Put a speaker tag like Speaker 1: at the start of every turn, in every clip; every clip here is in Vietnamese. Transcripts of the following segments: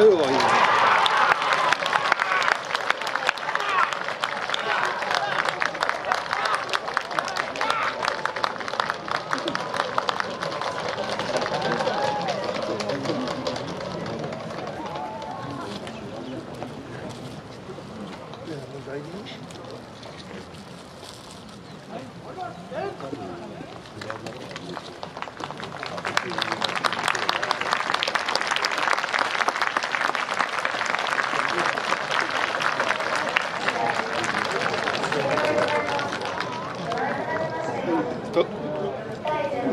Speaker 1: tư rồi
Speaker 2: Thank you.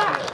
Speaker 3: Yeah.